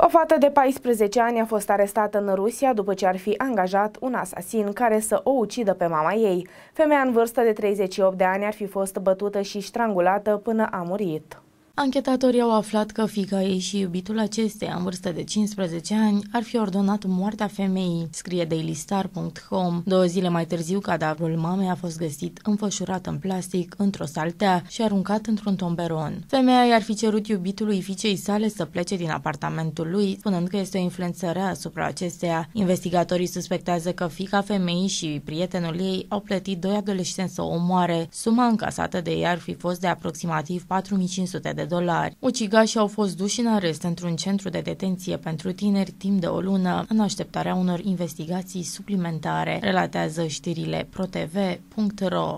O fată de 14 ani a fost arestată în Rusia după ce ar fi angajat un asasin care să o ucidă pe mama ei. Femeia în vârstă de 38 de ani ar fi fost bătută și strangulată până a murit. Anchetatorii au aflat că fica ei și iubitul acesteia, în vârstă de 15 ani, ar fi ordonat moartea femeii, scrie dailystar.com. Două zile mai târziu, cadavrul mamei a fost găsit înfășurat în plastic într-o saltea și aruncat într-un tomberon. Femeia i-ar fi cerut iubitului fiicei sale să plece din apartamentul lui, spunând că este o influență rea asupra acesteia. Investigatorii suspectează că fica femeii și prietenul ei au plătit doi adolescenți să o omoare. Suma încasată de ei ar fi fost de aproximativ 4500 de dolari. Ucigașii au fost duși în arest într-un centru de detenție pentru tineri timp de o lună, în așteptarea unor investigații suplimentare, relatează știrile protv.ro.